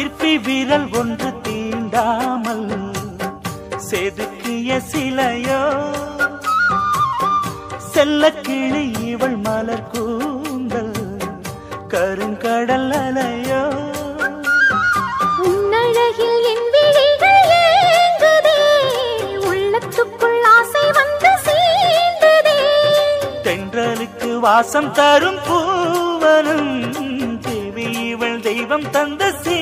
சிற்பி விரல் ஒன்று தீண்டாமல் செதுக்கிய சிலையோ? செல்ல கிளி இவள் மலர் கூந்தல் கருங்கடல் அலையோ? உன்னழகில் என் தென்றலுக்கு வாசம் தரும் பூவனும் தெய்வம் தந்த சீ